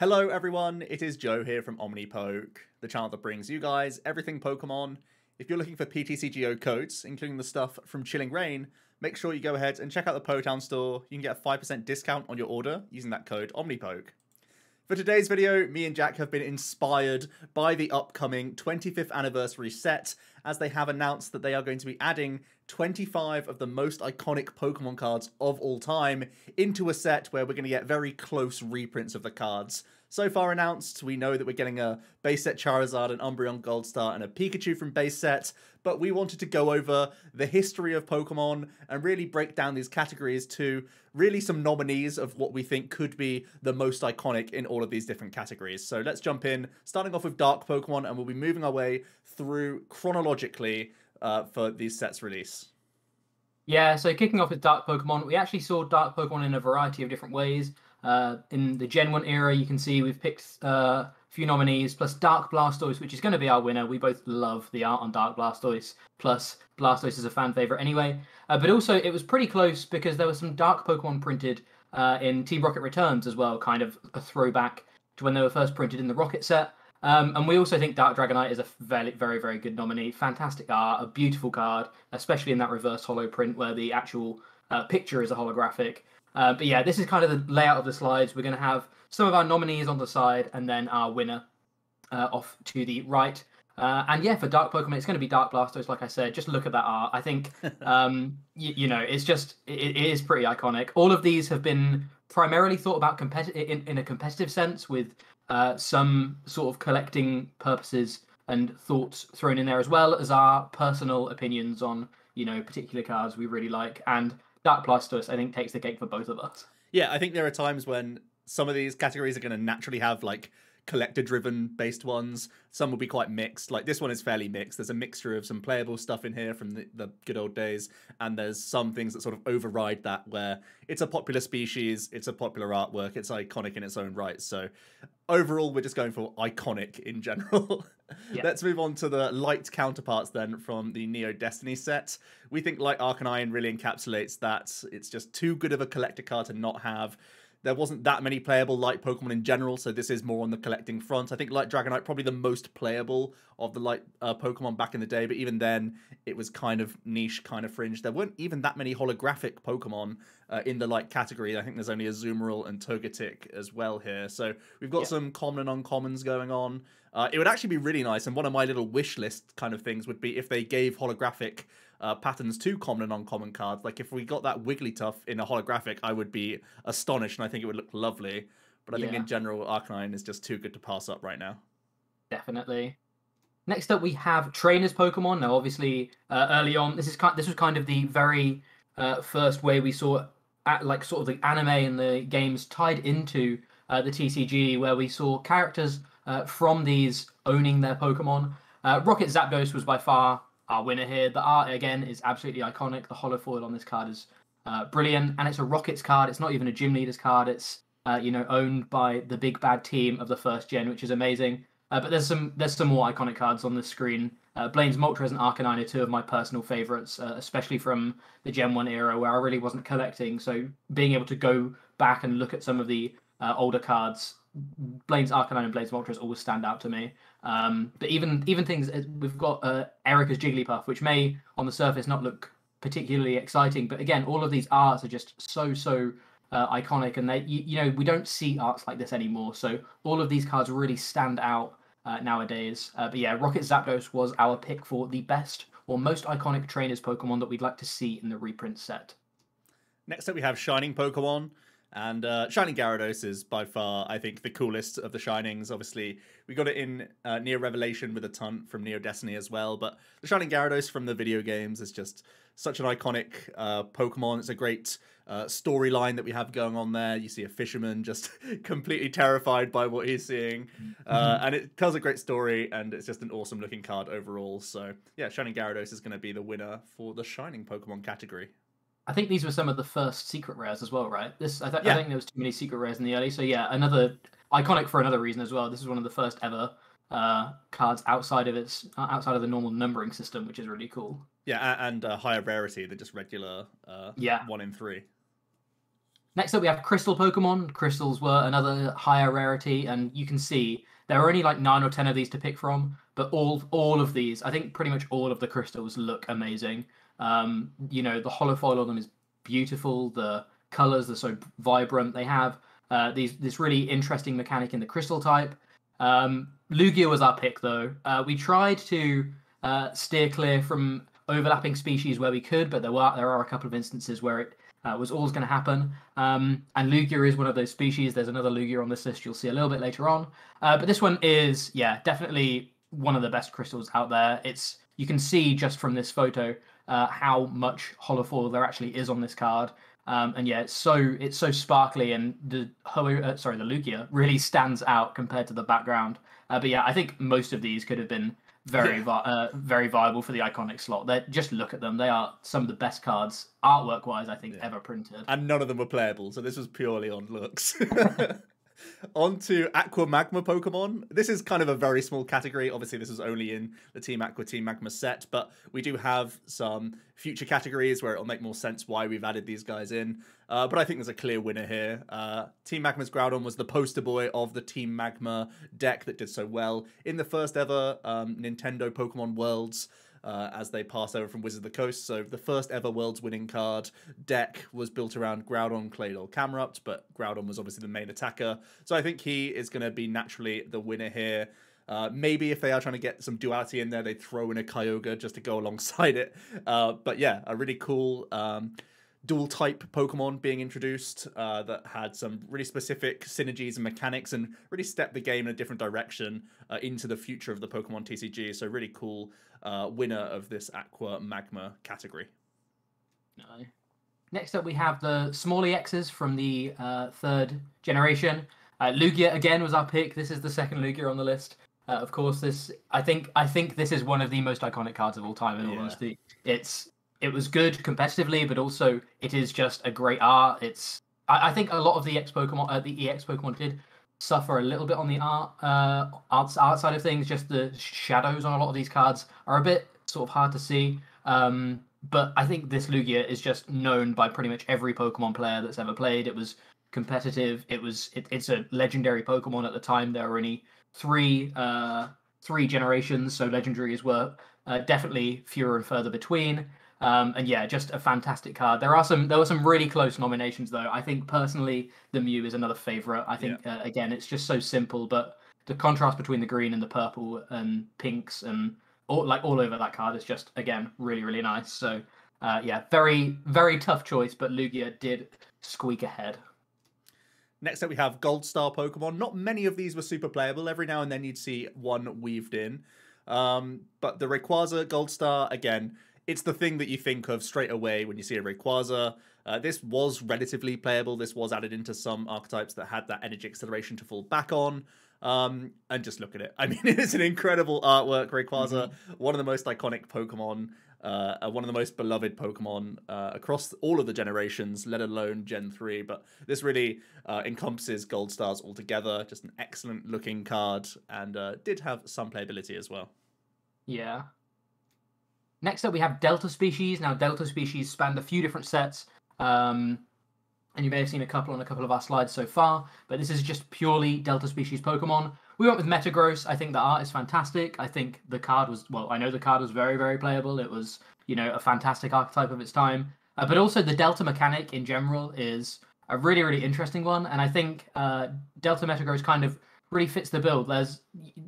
Hello everyone, it is Joe here from OmniPoke, the channel that brings you guys everything Pokemon. If you're looking for PTCGO codes, including the stuff from Chilling Reign, make sure you go ahead and check out the Potown store. You can get a 5% discount on your order using that code OmniPoke. For today's video, me and Jack have been inspired by the upcoming 25th anniversary set, as they have announced that they are going to be adding 25 of the most iconic Pokemon cards of all time into a set where we're going to get very close reprints of the cards. So far announced, we know that we're getting a base set Charizard, an Umbreon Gold Star, and a Pikachu from base set, but we wanted to go over the history of Pokemon and really break down these categories to really some nominees of what we think could be the most iconic in all of these different categories. So let's jump in, starting off with Dark Pokemon, and we'll be moving our way through chronologically uh, for these sets release. Yeah, so kicking off with Dark Pokemon, we actually saw Dark Pokemon in a variety of different ways. Uh, in the Gen 1 era, you can see we've picked uh, few nominees, plus Dark Blastoise, which is going to be our winner. We both love the art on Dark Blastoise, plus Blastoise is a fan favorite anyway. Uh, but also, it was pretty close because there was some Dark Pokemon printed uh, in Team Rocket Returns as well, kind of a throwback to when they were first printed in the Rocket set. Um, and we also think Dark Dragonite is a very, very, very good nominee. Fantastic art, a beautiful card, especially in that reverse holo print where the actual uh, picture is a holographic. Uh, but yeah, this is kind of the layout of the slides. We're going to have some of our nominees on the side and then our winner uh, off to the right. Uh, and yeah, for Dark Pokemon, it's going to be Dark Blastoise, like I said. Just look at that art. I think, um, y- you know, it's just, it, it is pretty iconic. All of these have been primarily thought about competi- in, in a competitive sense with uh, some sort of collecting purposes and thoughts thrown in there as well as our personal opinions on, you know, particular cards we really like. And Dark Blastoise, I think, takes the cake for both of us. Yeah, I think there are times when some of these categories are going to naturally have like collector driven based ones. Some will be quite mixed. Like this one is fairly mixed. There's a mixture of some playable stuff in here from the, the good old days, and there's some things that sort of override that where it's a popular species, it's a popular artwork, it's iconic in its own right. So overall, we're just going for iconic in general. Yeah. Let's move on to the light counterparts then from the Neo Destiny set. We think Light Arcanine really encapsulates that. It's just too good of a collector card to not have there wasn't that many playable light Pokemon in general, so this is more on the collecting front. I think Light Dragonite probably the most playable of the light uh, Pokemon back in the day, but even then it was kind of niche, kind of fringe. There weren't even that many holographic Pokemon uh, in the light category. I think there's only Azumarill and Togetic as well here. So we've got yeah. some common and uncommons going on. Uh, it would actually be really nice, and one of my little wish list kind of things would be if they gave holographic uh, patterns to common and uncommon cards. Like if we got that Wigglytuff in a holographic, I would be astonished, and I think it would look lovely. But I yeah. think in general, Arcanine is just too good to pass up right now. Definitely. Next up, we have trainers Pokemon. Now, obviously, uh, early on, this is kind, this was kind of the very uh, first way we saw at like sort of the anime and the games tied into uh, the TCG, where we saw characters uh, from these owning their Pokemon. Uh, Rocket Zapdos was by far our winner here. The art again is absolutely iconic. The holofoil on this card is uh, brilliant, and it's a Rockets card. It's not even a Gym Leaders card. It's uh, you know owned by the big bad team of the first gen, which is amazing. Uh, but there's some there's some more iconic cards on the screen. Uh, Blaine's Moltres and Arcanine are two of my personal favorites, uh, especially from the Gen One era where I really wasn't collecting. So being able to go back and look at some of the uh, older cards Blaine's Arcanine and Blaine's Moltres always stand out to me. Um, but even even things uh, we've got uh, Erica's Jigglypuff, which may on the surface not look particularly exciting, but again, all of these arts are just so so uh, iconic, and they you, you, know we don't see arts like this anymore. So all of these cards really stand out uh, nowadays. Uh, but yeah, Rocket Zapdos was our pick for the best or most iconic trainers Pokemon that we'd like to see in the reprint set. Next up, we have Shining Pokemon. And uh, Shining Gyarados is by far, I think, the coolest of the Shinings. Obviously, we got it in uh, Neo Revelation with a ton from Neo Destiny as well. But the Shining Gyarados from the video games is just such an iconic uh, Pokemon. It's a great uh, storyline that we have going on there. You see a fisherman just completely terrified by what he's seeing. Uh, mm-hmm. and it tells a great story, and it's just an awesome looking card overall. So, yeah, Shining Gyarados is going to be the winner for the Shining Pokemon category. I think these were some of the first secret rares as well, right? This I, th- yeah. I think there was too many secret rares in the early. So yeah, another iconic for another reason as well. This is one of the first ever uh, cards outside of its uh, outside of the normal numbering system, which is really cool. Yeah, and uh, higher rarity than just regular. Uh, yeah, one in three. Next up, we have crystal Pokemon. Crystals were another higher rarity, and you can see there are only like nine or ten of these to pick from. But all all of these, I think, pretty much all of the crystals look amazing. Um, you know, the holofoil on them is beautiful. The colors are so vibrant. They have uh, these this really interesting mechanic in the crystal type. Um, Lugia was our pick, though. Uh, we tried to uh, steer clear from overlapping species where we could, but there were there are a couple of instances where it uh, was always going to happen. Um, and Lugia is one of those species. There's another Lugia on this list you'll see a little bit later on. Uh, but this one is, yeah, definitely one of the best crystals out there. It's you can see just from this photo uh, how much holofoil there actually is on this card. Um, and yeah, it's so it's so sparkly, and the uh, sorry the Lugia really stands out compared to the background. Uh, but yeah, I think most of these could have been very yeah. uh, very viable for the iconic slot. They just look at them; they are some of the best cards artwork wise I think yeah. ever printed. And none of them were playable, so this was purely on looks. On to Aqua Magma Pokemon. This is kind of a very small category. Obviously, this is only in the Team Aqua, Team Magma set, but we do have some future categories where it'll make more sense why we've added these guys in. Uh, but I think there's a clear winner here. Uh, Team Magma's Groudon was the poster boy of the Team Magma deck that did so well in the first ever um, Nintendo Pokemon Worlds uh, as they pass over from Wizard of the Coast. So the first ever World's winning card deck was built around Groudon, Claydol, Camerupt, but Groudon was obviously the main attacker. So I think he is going to be naturally the winner here. Uh, maybe if they are trying to get some duality in there, they throw in a Kyogre just to go alongside it. Uh, but yeah, a really cool um, dual type Pokemon being introduced uh, that had some really specific synergies and mechanics and really stepped the game in a different direction uh, into the future of the Pokemon TCG. So, really cool uh, winner of this Aqua Magma category. No. Next up, we have the small EXs from the uh, third generation. Uh, Lugia again was our pick. This is the second Lugia on the list. Uh, of course, this I think I think this is one of the most iconic cards of all time. In all honesty, it's it was good competitively, but also it is just a great art. It's I, I think a lot of the X Pokemon, uh, the EX Pokemon did suffer a little bit on the art, uh, art art side of things. Just the shadows on a lot of these cards are a bit sort of hard to see. Um, but I think this Lugia is just known by pretty much every Pokemon player that's ever played. It was competitive. It was it, it's a legendary Pokemon at the time. There were only three uh, three generations, so legendaries were uh, definitely fewer and further between. Um, and yeah, just a fantastic card. There are some there were some really close nominations though. I think personally the Mew is another favorite. I think yeah. uh, again it's just so simple, but the contrast between the green and the purple and pinks and all like all over that card is just again really really nice. So uh, yeah, very very tough choice, but Lugia did squeak ahead. Next up, we have Gold Star Pokemon. Not many of these were super playable. Every now and then you'd see one weaved in. Um, but the Rayquaza Gold Star, again, it's the thing that you think of straight away when you see a Rayquaza. Uh, this was relatively playable. This was added into some archetypes that had that energy acceleration to fall back on. Um, and just look at it. I mean, it's an incredible artwork. Rayquaza, mm-hmm. one of the most iconic Pokemon, uh, one of the most beloved Pokemon uh, across all of the generations, let alone Gen 3. But this really uh, encompasses Gold Stars altogether. Just an excellent looking card and uh, did have some playability as well. Yeah, Next up, we have Delta Species. Now, Delta Species spanned a few different sets, um, and you may have seen a couple on a couple of our slides so far, but this is just purely Delta Species Pokemon. We went with Metagross. I think the art is fantastic. I think the card was, well, I know the card was very, very playable. It was, you know, a fantastic archetype of its time. Uh, but also the Delta mechanic in general is a really, really interesting one. And I think uh, Delta Metagross kind of really fits the bill. There's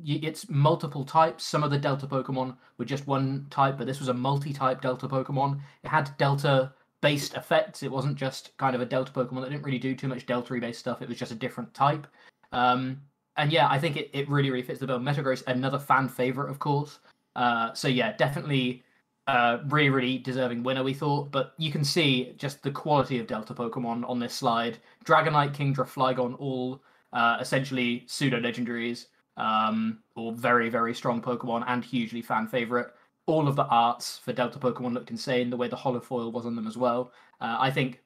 it's multiple types. Some of the Delta Pokemon were just one type, but this was a multi-type Delta Pokemon. It had Delta based effects. It wasn't just kind of a Delta Pokemon that didn't really do too much Delta based stuff. It was just a different type. Um, and yeah, I think it, it really, really fits the bill. Metagross, another fan favorite, of course. Uh, so yeah, definitely uh, really, really deserving winner, we thought. But you can see just the quality of Delta Pokemon on this slide. Dragonite, Kingdra, Flygon, all uh, essentially pseudo legendaries um, or very very strong Pokemon and hugely fan favorite. All of the arts for Delta Pokemon looked insane. The way the holofoil was on them as well. Uh, I think.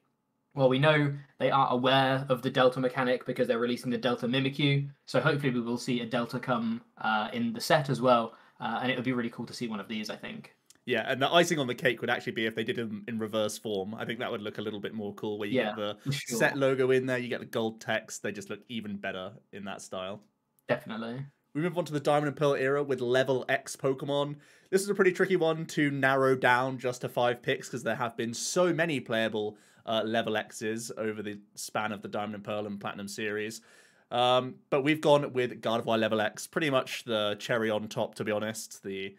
Well, we know they are aware of the Delta mechanic because they're releasing the Delta Mimikyu. So hopefully we will see a Delta come uh, in the set as well, uh, and it would be really cool to see one of these. I think. Yeah, and the icing on the cake would actually be if they did them in reverse form. I think that would look a little bit more cool. Where you Yeah, get the sure. set logo in there, you get the gold text. They just look even better in that style. Definitely. We move on to the Diamond and Pearl era with level X Pokemon. This is a pretty tricky one to narrow down just to five picks because there have been so many playable uh, level X's over the span of the Diamond and Pearl and Platinum series. Um, but we've gone with Gardevoir level X, pretty much the cherry on top, to be honest. The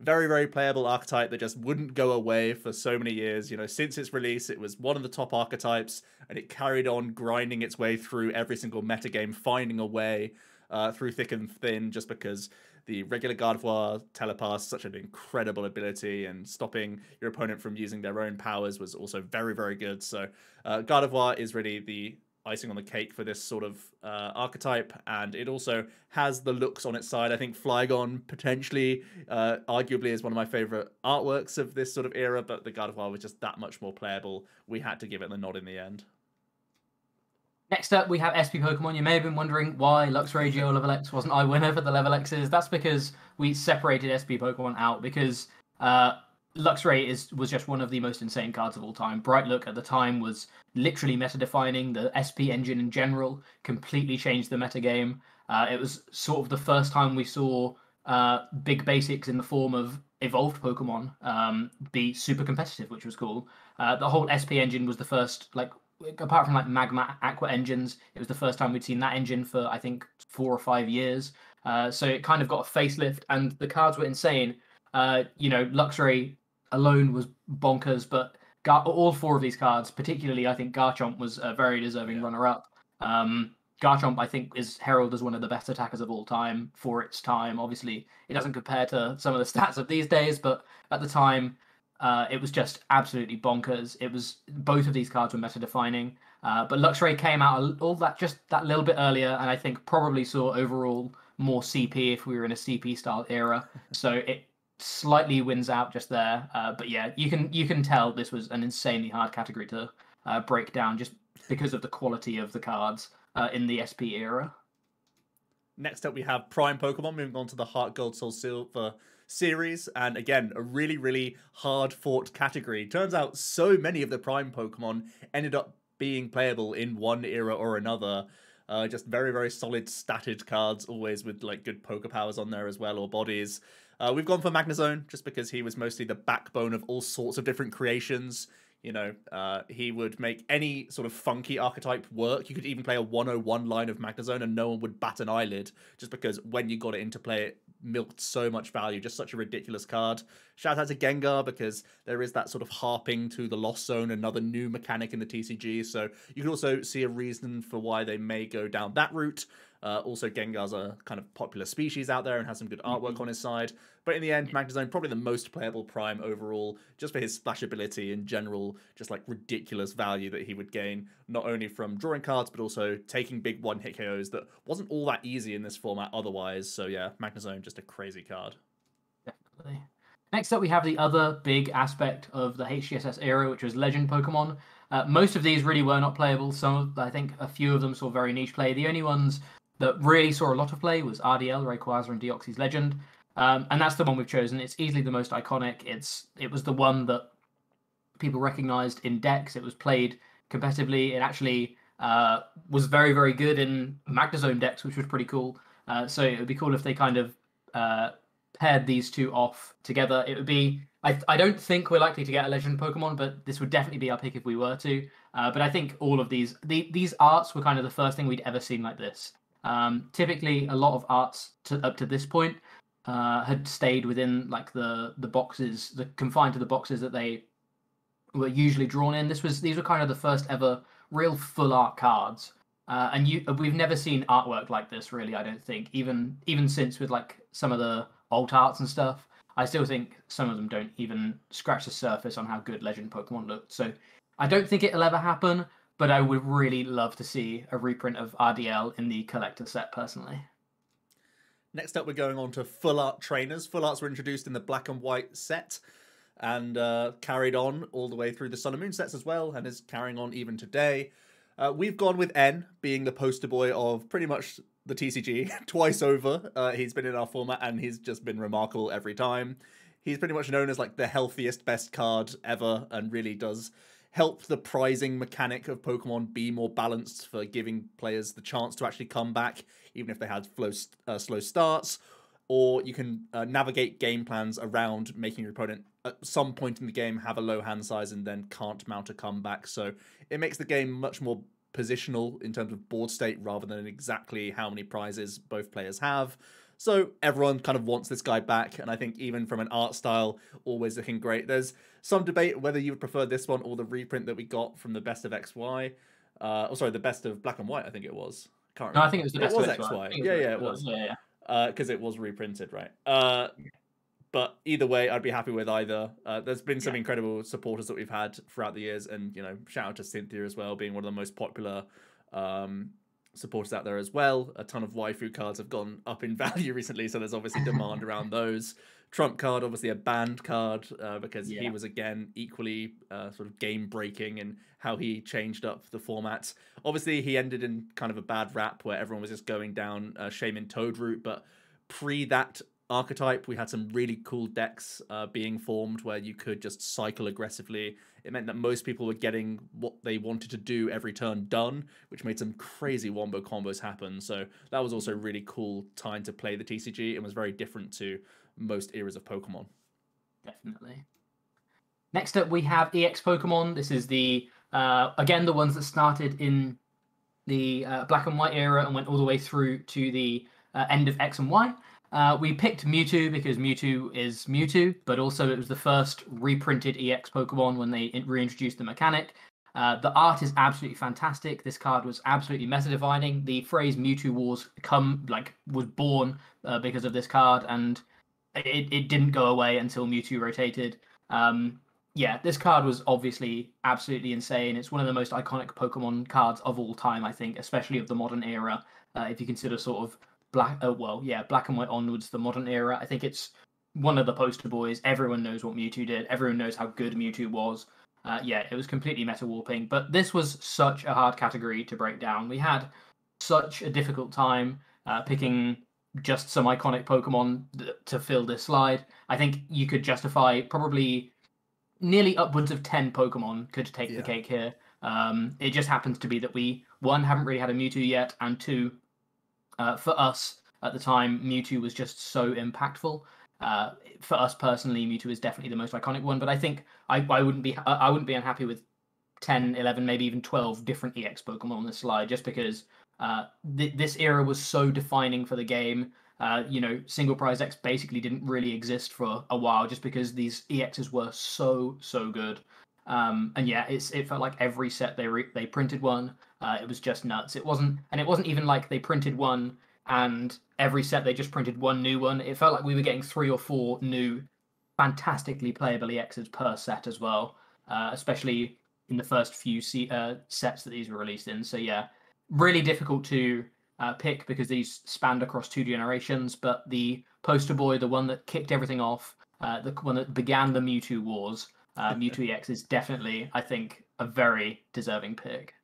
very, very playable archetype that just wouldn't go away for so many years. You know, since its release, it was one of the top archetypes, and it carried on grinding its way through every single metagame, finding a way uh, through thick and thin, just because the regular Gardevoir telepass such an incredible ability, and stopping your opponent from using their own powers was also very, very good. So, uh, Gardevoir is really the icing on the cake for this sort of uh, archetype, and it also has the looks on its side. I think Flygon potentially, uh, arguably, is one of my favorite artworks of this sort of era, but the Gardevoir was just that much more playable. We had to give it the nod in the end. Next up, we have SP Pokemon. You may have been wondering why Luxray GL Level X wasn't I winner for the Level X's. That's because we separated SP Pokemon out because uh, Luxray is was just one of the most insane cards of all time. Bright Look at the time was literally meta defining. The SP engine in general completely changed the meta game. Uh, it was sort of the first time we saw uh, big basics in the form of evolved Pokemon um, be super competitive, which was cool. Uh, the whole SP engine was the first like apart from like magma aqua engines it was the first time we'd seen that engine for i think four or five years uh, so it kind of got a facelift and the cards were insane uh, you know Luxray alone was bonkers but Gar- all four of these cards particularly i think garchomp was a very deserving Yeah. runner-up um, garchomp i think is heralded as one of the best attackers of all time for its time obviously it doesn't compare to some of the stats of these days but at the time uh, it was just absolutely bonkers. It was both of these cards were meta defining, uh, but Luxray came out all that just that little bit earlier, and I think probably saw overall more CP if we were in a CP style era. so it slightly wins out just there. Uh, but yeah, you can you can tell this was an insanely hard category to uh, break down just because of the quality of the cards uh, in the SP era. Next up, we have Prime Pokemon moving on to the Heart Gold Soul Silver series. And again, a really, really hard fought category. Turns out so many of the Prime Pokemon ended up being playable in one era or another. Uh, just very, very solid statted cards, always with like good Poké-Powers on there as well, or bodies. Uh, we've gone for Magnezone just because he was mostly the backbone of all sorts of different creations. You know, uh, he would make any sort of funky archetype work. You could even play a 101 line of Magnezone and no one would bat an eyelid just because when you got it into play, it milked so much value. Just such a ridiculous card. Shout out to Gengar because there is that sort of harping to the Lost Zone, another new mechanic in the TCG. So you can also see a reason for why they may go down that route. Uh, also, Gengar's a kind of popular species out there and has some good artwork on his side. But in the end, Magnezone probably the most playable Prime overall, just for his splash ability in general, just like ridiculous value that he would gain, not only from drawing cards, but also taking big one hit KOs that wasn't all that easy in this format otherwise. So yeah, Magnezone, just a crazy card. Definitely. Next up, we have the other big aspect of the HGSS era, which was Legend Pokemon. Uh, most of these really were not playable. Some, I think, a few of them saw very niche play. The only ones that really saw a lot of play was RDL, Rayquaza, and Deoxys Legend, um, and that's the one we've chosen. It's easily the most iconic. It's it was the one that people recognized in decks. It was played competitively. It actually uh, was very very good in Magnezone decks, which was pretty cool. Uh, so it would be cool if they kind of uh, paired these two off together. It would be. I, I don't think we're likely to get a legend Pokemon, but this would definitely be our pick if we were to. Uh, but I think all of these the, these arts were kind of the first thing we'd ever seen like this. Um, typically, a lot of arts to, up to this point uh, had stayed within like the the boxes, the confined to the boxes that they were usually drawn in. This was these were kind of the first ever real full art cards, uh, and you we've never seen artwork like this really. I don't think even even since with like some of the alt arts and stuff. I still think some of them don't even scratch the surface on how good Legend Pokemon looked. So I don't think it'll ever happen, but I would really love to see a reprint of RDL in the collector set personally. Next up, we're going on to full art trainers. Full arts were introduced in the black and white set and uh, carried on all the way through the Sun and Moon sets as well, and is carrying on even today. Uh, we've gone with N being the poster boy of pretty much the TCG twice over. Uh, he's been in our format and he's just been remarkable every time. He's pretty much known as like the healthiest, best card ever, and really does help the prizing mechanic of Pokemon be more balanced for giving players the chance to actually come back, even if they had flow, uh, slow starts. Or you can uh, navigate game plans around making your opponent at some point in the game have a low hand size and then can't mount a comeback. So it makes the game much more positional in terms of board state rather than exactly how many prizes both players have. So everyone kind of wants this guy back, and I think even from an art style, always looking great. There's some debate whether you would prefer this one or the reprint that we got from the best of XY. Uh, oh, sorry, the best of black and white. I think it was. Can't remember. No, I think it was the best it was of XY. XY. Yeah, yeah, it was. Yeah, yeah. Because uh, it was reprinted, right? Uh, but either way, I'd be happy with either. Uh, there's been some yeah. incredible supporters that we've had throughout the years, and you know, shout out to Cynthia as well, being one of the most popular um, supporters out there as well. A ton of waifu cards have gone up in value recently, so there's obviously demand around those. Trump card, obviously a banned card uh, because yeah. he was again equally uh, sort of game breaking in how he changed up the format. Obviously, he ended in kind of a bad rap where everyone was just going down uh, Shaymin Toad route, but pre that archetype, we had some really cool decks uh, being formed where you could just cycle aggressively. It meant that most people were getting what they wanted to do every turn done, which made some crazy wombo combos happen. So that was also really cool time to play the TCG and was very different to most eras of Pokemon. Definitely. Next up, we have EX Pokemon. This is the uh, again the ones that started in the uh, Black and White era and went all the way through to the uh, end of X and Y. Uh, we picked Mewtwo because Mewtwo is Mewtwo, but also it was the first reprinted EX Pokemon when they reintroduced the mechanic. Uh, the art is absolutely fantastic. This card was absolutely meta defining. The phrase Mewtwo Wars come like was born uh, because of this card, and it, it didn't go away until Mewtwo rotated. Um, yeah, this card was obviously absolutely insane. It's one of the most iconic Pokemon cards of all time, I think, especially of the modern era. Uh, if you consider sort of black uh, well yeah black and white onwards the modern era. I think it's one of the poster boys. Everyone knows what mewtwo did. Everyone knows how good mewtwo was. Uh, yeah it was completely meta warping but this was such a hard category to break down. We had such a difficult time uh, picking just some iconic pokemon th- to fill this slide. I think you could justify probably nearly upwards of 10 pokemon could take yeah. the cake here. Um, it just happens to be that we one haven't really had a mewtwo yet and two uh, for us at the time, Mewtwo was just so impactful. Uh, for us personally, Mewtwo is definitely the most iconic one. But I think I, I wouldn't be I wouldn't be unhappy with 10, 11, maybe even 12 different EX Pokemon on this slide, just because uh, th- this era was so defining for the game. Uh, you know, single prize X basically didn't really exist for a while, just because these EXs were so so good. Um, and yeah, it's it felt like every set they re- they printed one. Uh, it was just nuts. It wasn't, and it wasn't even like they printed one and every set they just printed one new one. It felt like we were getting three or four new, fantastically playable EXs per set as well, uh, especially in the first few se- uh, sets that these were released in. So yeah, really difficult to uh, pick because these spanned across two generations. But the poster boy, the one that kicked everything off, uh, the one that began the Mewtwo wars, uh, Mewtwo EX is definitely, I think, a very deserving pick.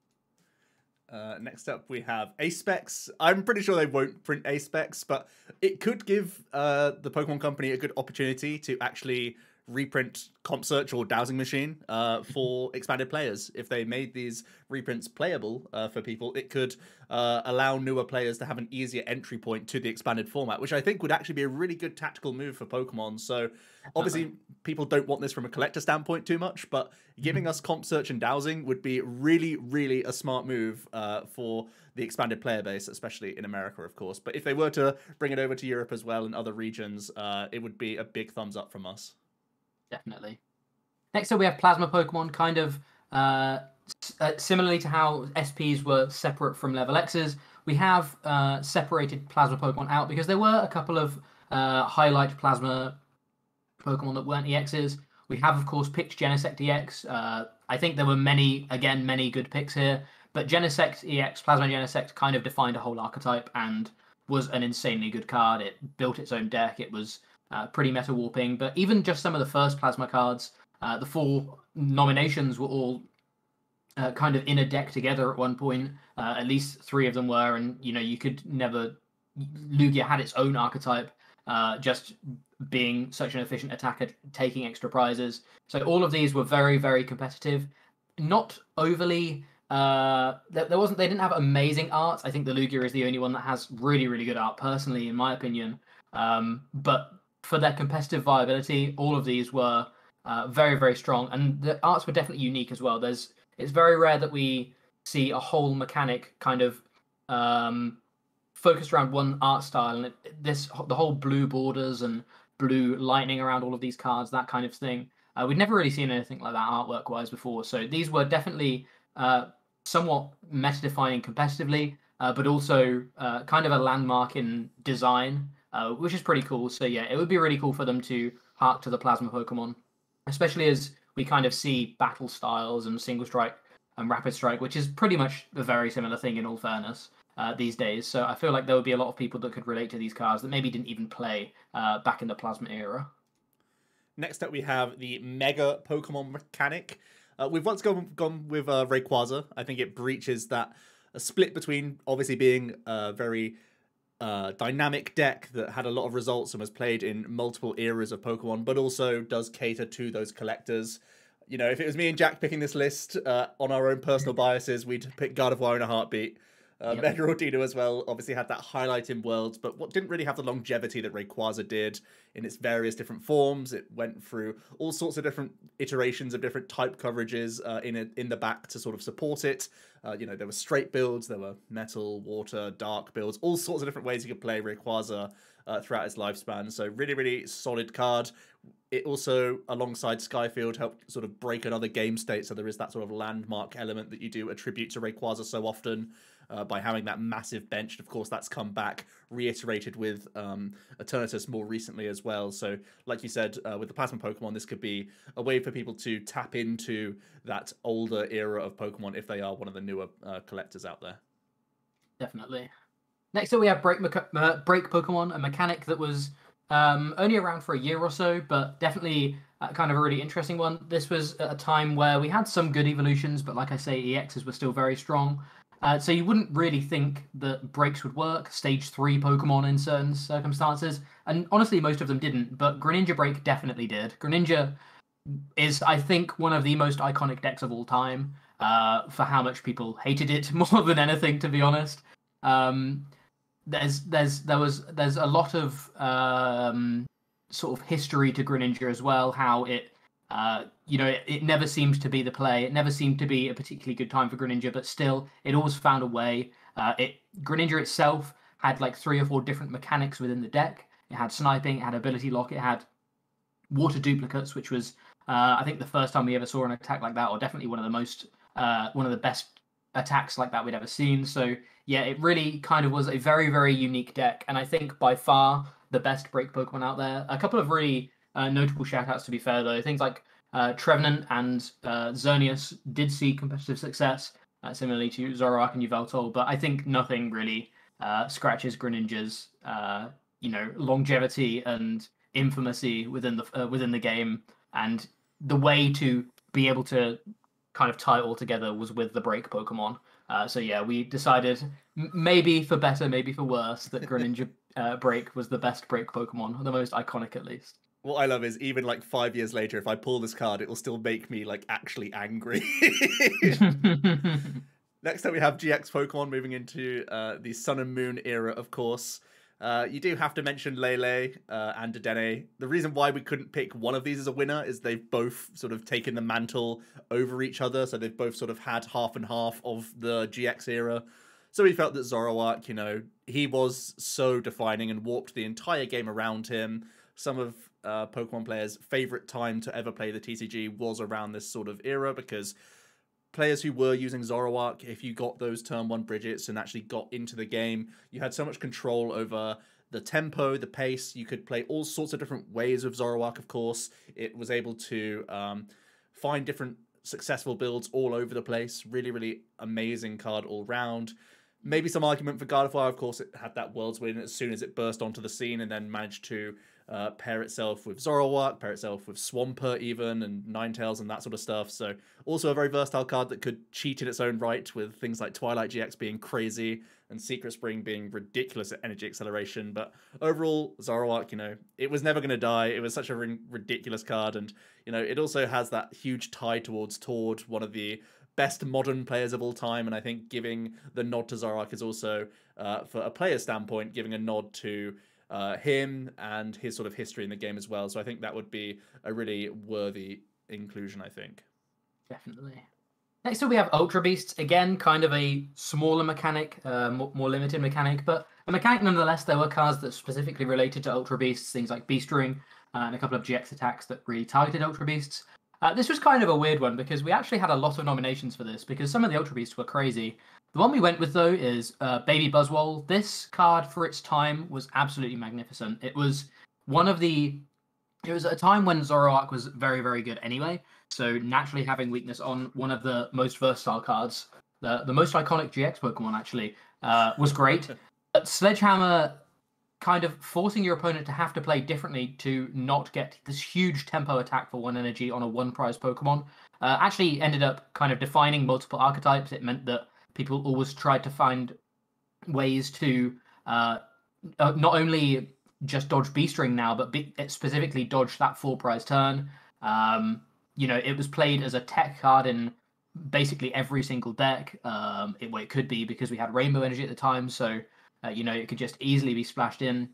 Uh, next up, we have Specs. I'm pretty sure they won't print Specs, but it could give uh, the Pokemon Company a good opportunity to actually reprint comp search or dowsing machine uh, for expanded players. If they made these reprints playable uh, for people it could uh, allow newer players to have an easier entry point to the expanded format which i think would actually be a really good tactical move for pokemon. So obviously people don't want this from a collector standpoint too much but giving mm-hmm. us comp search and dowsing would be really really a smart move uh, for the expanded player base especially in america of course. But if they were to bring it over to europe as well and other regions uh, it would be a big thumbs up from us definitely. Next up, we have Plasma Pokemon, kind of uh, uh, similarly to how SPs were separate from Level X's. We have uh, separated Plasma Pokemon out because there were a couple of uh, highlight Plasma Pokemon that weren't EXs. We have, of course, picked Genesect EX. Uh, I think there were many, again, many good picks here. But Genesect EX, Plasma Genesect, kind of defined a whole archetype and was an insanely good card. It built its own deck. It was uh, pretty meta warping. But even just some of the first plasma cards, uh, the four nominations were all uh, kind of in a deck together at one point. Uh, at least three of them were, and you know you could never. Lugia had its own archetype. uh, just being such an efficient attacker, taking extra prizes. So all of these were very, very competitive. Not overly. Uh, there, there wasn't. They didn't have amazing art. I think the Lugia is the only one that has really, really good art, personally, in my opinion. Um, but for their competitive viability, all of these were uh, very, very strong, and the arts were definitely unique as well. There's. It's very rare that we see a whole mechanic kind of um, focused around one art style, and this the whole blue borders and blue lightning around all of these cards, that kind of thing. Uh, we'd never really seen anything like that artwork wise before. So these were definitely uh, somewhat meta defining competitively, uh, but also uh, kind of a landmark in design, uh, which is pretty cool. So yeah, it would be really cool for them to hark to the plasma Pokemon, especially as we kind of see battle styles and single strike and rapid strike, which is pretty much a very similar thing in all fairness uh, these days. So I feel like there would be a lot of people that could relate to these cards that maybe didn't even play uh, back in the Plasma era. Next up, we have the Mega Pokemon mechanic. Uh, we've once gone gone with uh, Rayquaza. I think it breaches that split between obviously being a very uh, dynamic deck that had a lot of results and was played in multiple eras of Pokemon, but also does cater to those collectors you know, if it was me and Jack picking this list uh, on our own personal biases, we'd pick Gardevoir in a heartbeat. Uh, yep. Megarodino as well obviously had that highlight in Worlds, but what didn't really have the longevity that Rayquaza did in its various different forms. It went through all sorts of different iterations of different type coverages uh, in a, in the back to sort of support it. Uh, you know, there were straight builds, there were metal, water, dark builds, all sorts of different ways you could play Rayquaza uh, throughout its lifespan. So really, really solid card. It also, alongside Skyfield, helped sort of break another game state. So there is that sort of landmark element that you do attribute to Rayquaza so often. Uh, by having that massive bench. And of course, that's come back, reiterated with um, Eternatus more recently as well. So, like you said, uh, with the Plasma Pokemon, this could be a way for people to tap into that older era of Pokemon if they are one of the newer uh, collectors out there. Definitely. Next up, we have Break, uh, Break Pokemon, a mechanic that was um, only around for a year or so, but definitely uh, kind of a really interesting one. This was at a time where we had some good evolutions, but like I say, EXs were still very strong. Uh, so you wouldn't really think that breaks would work, stage three Pokemon in certain circumstances, and honestly, most of them didn't. But Greninja Break definitely did. Greninja is, I think, one of the most iconic decks of all time. Uh, for how much people hated it more than anything, to be honest. Um, there's there's there was there's a lot of um, sort of history to Greninja as well. How it uh, you know it, it, never seemed to be the play. It never seemed to be a particularly good time for Greninja, but still it always found a way. Uh, it Greninja itself had like three or four different mechanics within the deck. It had sniping, it had ability lock, it had water duplicates, which was uh, I think the first time we ever saw an attack like that, or definitely one of the most uh, one of the best attacks like that we'd ever seen. So yeah, it really kind of was a very, very unique deck, and I think by far the best break Pokemon out there. A couple of really uh, notable shoutouts, to be fair, though. Things like uh, Trevenant and uh, Xerneas did see competitive success, uh, similarly to Zoroark and Yveltal, but I think nothing really uh, scratches Greninja's, uh, you know, longevity and infamousy within the uh, within the game, and the way to be able to kind of tie it all together was with the break Pokemon. Uh, so yeah, we decided maybe for better, maybe for worse, that Greninja uh, Break was the best break Pokemon, the most iconic at least. What I love is even like five years later, if I pull this card, it will still make me like actually angry. Next up, we have GX Pokemon moving into uh, the Sun and Moon era, of course. Uh, you do have to mention Lele uh, and Dedenne. The reason why we couldn't pick one of these as a winner is they've both sort of taken the mantle over each other. So they've both sort of had half and half of the GX era. So we felt that Zoroark, you know, he was so defining and warped the entire game around him. Some of uh, Pokemon players' favorite time to ever play the TCG was around this sort of era because players who were using Zoroark, if you got those turn one Brigettes and actually got into the game, you had so much control over the tempo, the pace. You could play all sorts of different ways of Zoroark, of course. It was able to um, find different successful builds all over the place. Really, really amazing card all round. maybe some argument for Gardevoir. Of course, it had that World's Win as soon as it burst onto the scene and then managed to uh, pair itself with Zoroark, pair itself with Swampert even, and Ninetales and that sort of stuff. So also a very versatile card that could cheat in its own right with things like Twilight GX being crazy and Secret Spring being ridiculous at energy acceleration. But overall, Zoroark, you know, it was never going to die. It was such a ridiculous card, and you know, it also has that huge tie towards Tord, one of the best modern players of all time. And I think giving the nod to Zoroark is also, uh, for a player standpoint, giving a nod to uh, him and his sort of history in the game as well. So I think that would be a really worthy inclusion. I think. Definitely. Next up, we have Ultra Beasts. Again, kind of a smaller mechanic, uh, more, more, limited mechanic, but a mechanic nonetheless. There were cards that specifically related to Ultra Beasts, things like Beast Ring uh, and a couple of GX attacks that really targeted Ultra Beasts. Uh, this was kind of a weird one because we actually had a lot of nominations for this because some of the Ultra Beasts were crazy. The one we went with though is uh, Baby Buzzwole. This card for its time was absolutely magnificent. It was one of the. It was a time when Zoroark was very very good anyway. So naturally having weakness on one of the most versatile cards, the the most iconic GX Pokemon actually, uh, was great. But Sledgehammer kind of forcing your opponent to have to play differently to not get this huge tempo attack for one energy on a one prize Pokemon uh, actually ended up kind of defining multiple archetypes. It meant that people always tried to find ways to uh, uh, not only just dodge B string now, but be, specifically dodge that full prize turn. Um, you know, it was played as a tech card in basically every single deck. Um, it, well, it could be because we had Rainbow Energy at the time, so uh, you know it could just easily be splashed in.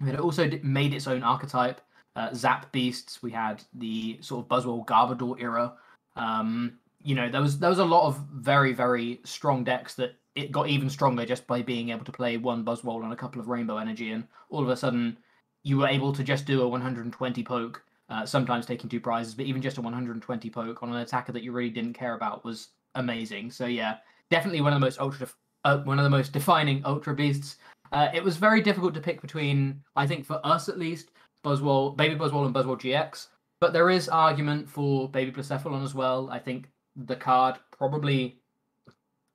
But it also made its own archetype. Uh, Zap Beasts. We had the sort of Buzzwole Garbodor era. Um, you know, there was there was a lot of very very strong decks that it got even stronger just by being able to play one Buzzwole and a couple of Rainbow Energy, and all of a sudden you were able to just do a 120 poke, uh, sometimes taking two prizes, but even just a 120 poke on an attacker that you really didn't care about was amazing. So yeah, definitely one of the most ultra, uh, one of the most defining Ultra Beasts. Uh, it was very difficult to pick between, I think for us at least, Buzzwole, Baby Buzzwole, and Buzzwole GX. But there is argument for Baby Blacephalon as well. I think the card probably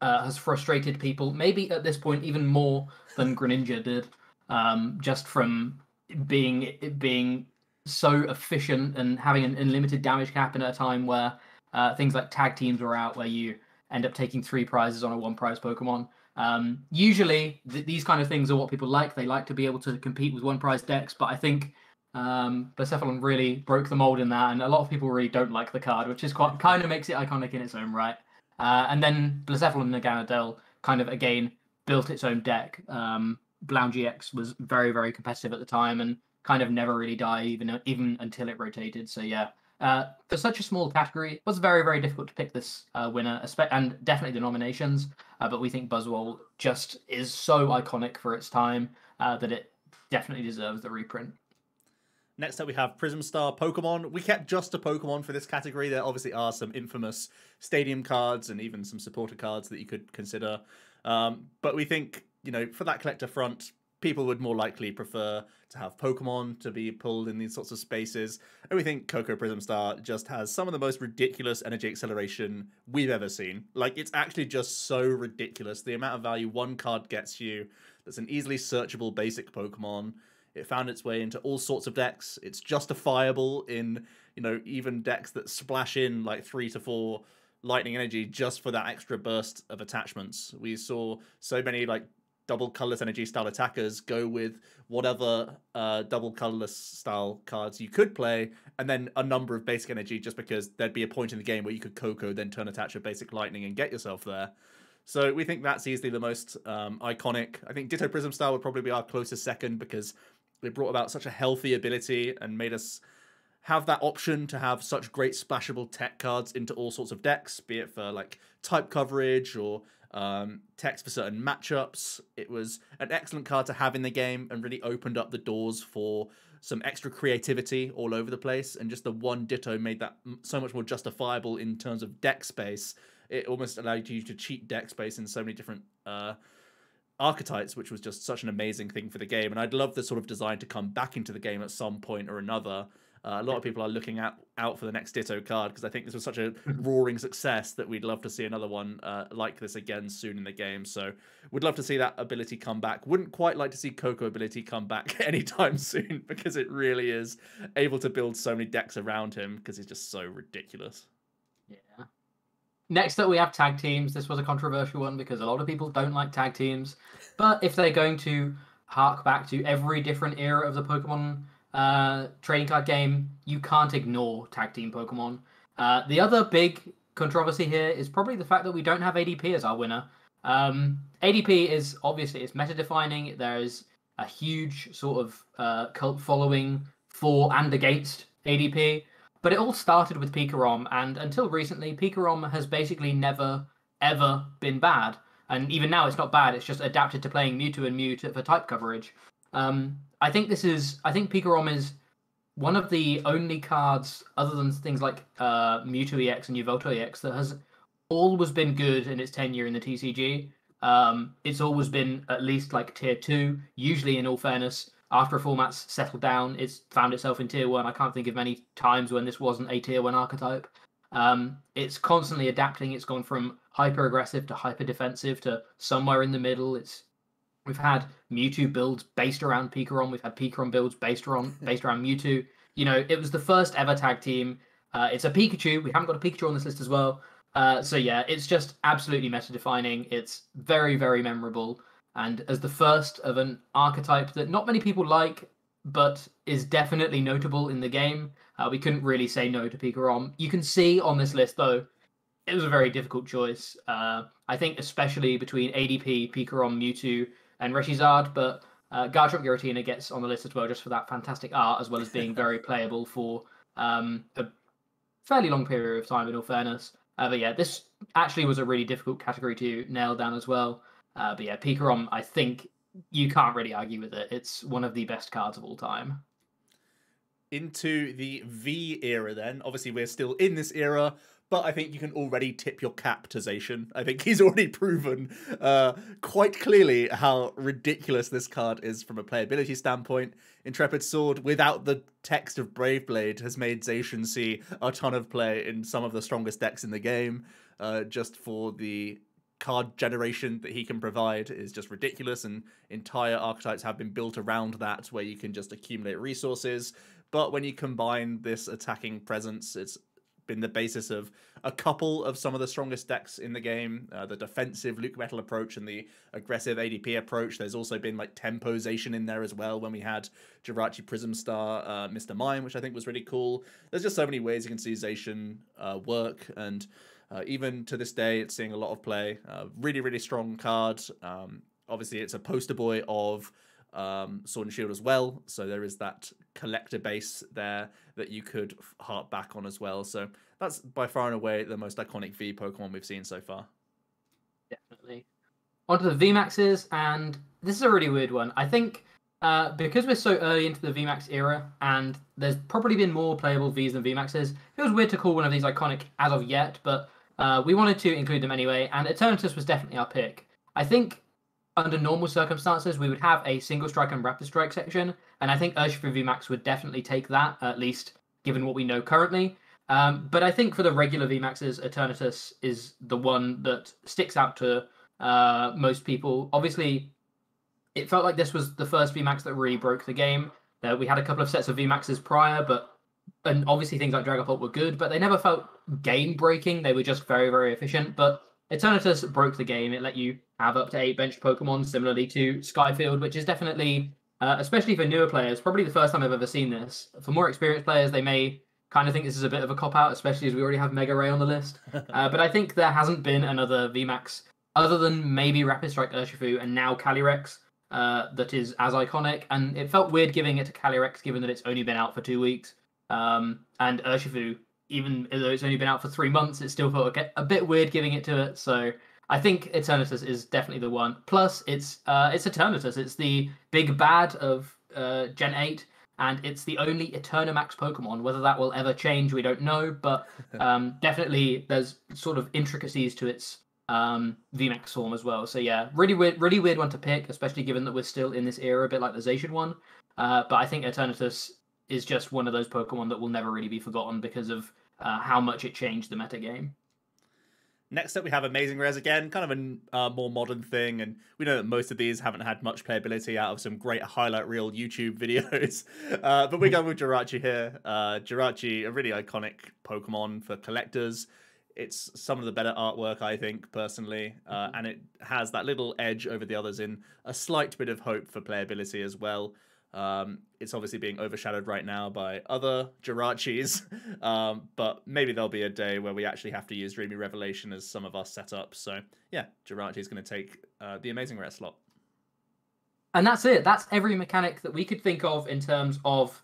uh, has frustrated people, maybe at this point even more than Greninja did, um, just from being being so efficient and having an unlimited damage cap in a time where uh, things like tag teams were out, where you end up taking three prizes on a one prize Pokemon. Um, usually, th- these kind of things are what people like. They like to be able to compete with one prize decks, but I think um, Blacephalon really broke the mold in that, and a lot of people really don't like the card, which is quite kind of makes it iconic in its own right. Uh, and then Blacephalon Naganadel kind of again built its own deck. Um, GX was very very competitive at the time and kind of never really died even even until it rotated. So yeah, uh, for such a small category, it was very very difficult to pick this uh, winner, and definitely the nominations. Uh, but we think Buzzwole just is so iconic for its time uh, that it definitely deserves the reprint. Next up, we have Prism Star Pokemon. We kept just a Pokemon for this category. There obviously are some infamous stadium cards and even some supporter cards that you could consider. Um, but we think, you know, for that collector front, people would more likely prefer to have Pokemon to be pulled in these sorts of spaces. And we think Koko Prism Star just has some of the most ridiculous energy acceleration we've ever seen. Like, it's actually just so ridiculous. The amount of value one card gets you that's an easily searchable basic Pokemon it found its way into all sorts of decks. It's justifiable in, you know, even decks that splash in like three to four lightning energy just for that extra burst of attachments. We saw so many like double colorless energy style attackers go with whatever uh, double colorless style cards you could play, and then a number of basic energy just because there'd be a point in the game where you could Koko, then turn attach a basic lightning and get yourself there. So we think that's easily the most um, iconic. I think Ditto Prism Star would probably be our closest second because it brought about such a healthy ability and made us have that option to have such great splashable tech cards into all sorts of decks, be it for like type coverage or um, text for certain matchups. It was an excellent card to have in the game and really opened up the doors for some extra creativity all over the place. And just the one Ditto made that so much more justifiable in terms of deck space. It almost allowed you to cheat deck space in so many different uh, archetypes, which was just such an amazing thing for the game. And I'd love the sort of design to come back into the game at some point or another. Uh, a lot of people are looking out out for the next Ditto card because I think this was such a roaring success that we'd love to see another one uh, like this again soon in the game. So we'd love to see that ability come back. Wouldn't quite like to see Koko ability come back anytime soon because it really is able to build so many decks around him because he's just so ridiculous. Yeah. Next up, we have tag teams. This was a controversial one because a lot of people don't like tag teams. But if they're going to hark back to every different era of the Pokemon uh, trading card game, you can't ignore tag team Pokemon. Uh, the other big controversy here is probably the fact that we don't have ADP as our winner. Um, ADP is obviously it's meta defining. There is a huge sort of uh, cult following for and against ADP, but it all started with Pikarom, and until recently, Pikarom has basically never ever been bad. And even now, it's not bad. It's just adapted to playing Mewtwo and Mew for type coverage. Um, I think this is. I think Pikarom is one of the only cards, other than things like uh, Mewtwo EX and Yveltal EX, that has always been good in its tenure in the TCG. Um, it's always been at least like tier two. Usually, in all fairness, after a format's settled down, it's found itself in tier one. I can't think of many times when this wasn't a tier one archetype. Um, it's constantly adapting. It's gone from hyper aggressive to hyper defensive to somewhere in the middle. It's we've had Mewtwo builds based around Pikarom. We've had Pikarom builds based around based around Mewtwo. You know, it was the first ever tag team. Uh, it's a Pikachu. We haven't got a Pikachu on this list as well. Uh, so yeah, it's just absolutely meta defining. It's very very memorable, and as the first of an archetype that not many people like, but is definitely notable in the game. Uh, we couldn't really say no to Pikarom. You can see on this list though it was a very difficult choice. Uh, I think especially between ADP, Pikarom, Mewtwo, and Reshizard, but uh, Garchomp Giratina gets on the list as well just for that fantastic art, as well as being very playable for um, a fairly long period of time. In all fairness, uh, but yeah, this actually was a really difficult category to nail down as well. Uh, but yeah, Pikarom, I think you can't really argue with it. It's one of the best cards of all time. Into the V era, then. Obviously, we're still in this era but I think you can already tip your cap to Zacian. I think he's already proven uh, quite clearly how ridiculous this card is from a playability standpoint. Intrepid Sword, without the text of Brave Blade, has made Zacian see a ton of play in some of the strongest decks in the game. Uh, just for the card generation that he can provide is just ridiculous, and entire archetypes have been built around that, where you can just accumulate resources. But when you combine this attacking presence, it's been the basis of a couple of some of the strongest decks in the game. Uh, the defensive LucMetal approach and the aggressive ADP approach. There's also been like temposation in there as well when we had Jirachi Prism Star, uh, Mr. Mime, which I think was really cool. There's just so many ways you can see Zacian uh, work and. Uh, even to this day, it's seeing a lot of play. Uh, really, really strong card. Um, obviously, it's a poster boy of um, Sword and Shield as well. So there is that collector base there that you could harp back on as well. So that's by far and away the most iconic V Pokemon we've seen so far. Definitely. Onto the VMAXs, and this is a really weird one. I think uh, because we're so early into the VMAX era, and there's probably been more playable Vs than VMAXs, it feels weird to call one of these iconic as of yet, but uh, we wanted to include them anyway, and Eternatus was definitely our pick. I think under normal circumstances, we would have a single strike and rapid strike section, and I think Urshifu VMAX would definitely take that, at least given what we know currently. Um, but I think for the regular VMAXs, Eternatus is the one that sticks out to uh, most people. Obviously, it felt like this was the first VMAX that really broke the game. Uh, we had a couple of sets of VMAXs prior, but and obviously things like Dragapult were good, but they never felt game breaking. They were just very, very efficient. But Eternatus broke the game. It let you have up to eight bench Pokemon, similarly to Skyfield, which is definitely, uh, especially for newer players, probably the first time I've ever seen this. For more experienced players, they may kind of think this is a bit of a cop out, especially as we already have Mega Ray on the list. Uh, but I think there hasn't been another VMAX other than maybe Rapid Strike Urshifu and now Calyrex uh, that is as iconic. And it felt weird giving it to Calyrex given that it's only been out for two weeks. Um, and Urshifu even though it's only been out for three months, it still felt a bit weird giving it to it. So I think Eternatus is definitely the one. Plus, it's uh, it's Eternatus. It's the big bad of uh, Gen Eight, and it's the only Eternamax Pokemon. Whether that will ever change, we don't know. But um, definitely, there's sort of intricacies to its um, VMAX form as well. So yeah, really weird, really weird one to pick, especially given that we're still in this era, a bit like the Zacian one. Uh, but I think Eternatus is just one of those Pokemon that will never really be forgotten because of uh, how much it changed the metagame. Next up, we have Amazing Rares again, kind of a uh, more modern thing, and we know that most of these haven't had much playability out of some great highlight reel YouTube videos. Uh, but we go with Jirachi here. Uh, Jirachi, a really iconic Pokemon for collectors. It's some of the better artwork, I think, personally, uh, and it has that little edge over the others in a slight bit of hope for playability as well. Um, it's obviously being overshadowed right now by other Jirachis, um, but maybe there'll be a day where we actually have to use Dreamy Revelation as some of our setups. So yeah, Jirachi is going to take uh, the Amazing Rare slot. And that's it. That's every mechanic that we could think of in terms of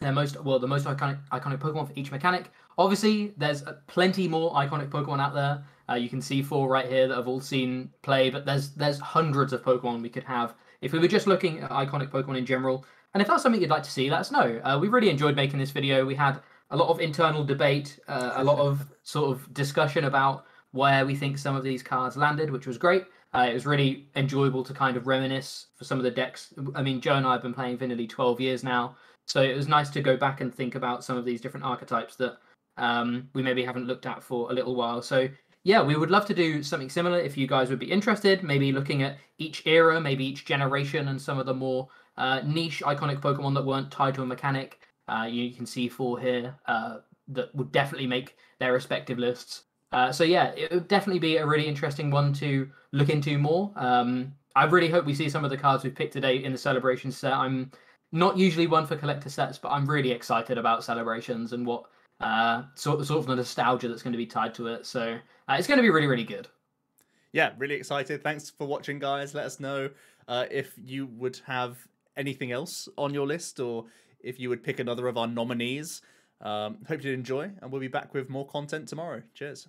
their most well, the most iconic iconic Pokemon for each mechanic. Obviously, there's plenty more iconic Pokemon out there. Uh, you can see four right here that I've all seen play, but there's there's hundreds of Pokemon we could have if we were just looking at iconic Pokemon in general. And if that's something you'd like to see, let us know. Uh, we really enjoyed making this video. We had a lot of internal debate, uh, a lot of sort of discussion about where we think some of these cards landed, which was great. Uh, it was really enjoyable to kind of reminisce for some of the decks. I mean, Joe and I have been playing Vanilla 12 years now, so it was nice to go back and think about some of these different archetypes that um, we maybe haven't looked at for a little while. So yeah, we would love to do something similar if you guys would be interested. Maybe looking at each era, maybe each generation, and some of the more uh, niche, iconic Pokemon that weren't tied to a mechanic. Uh, you can see four here uh, that would definitely make their respective lists. Uh, so yeah, it would definitely be a really interesting one to look into more. Um, I really hope we see some of the cards we've picked today in the celebration set. I'm not usually one for collector sets, but I'm really excited about celebrations and what uh, sort sort of the nostalgia that's going to be tied to it. So uh, it's going to be really really good. Yeah, really excited. Thanks for watching, guys. Let us know uh, if you would have anything else on your list or if you would pick another of our nominees. Um, hope you did enjoy, and we'll be back with more content tomorrow. Cheers.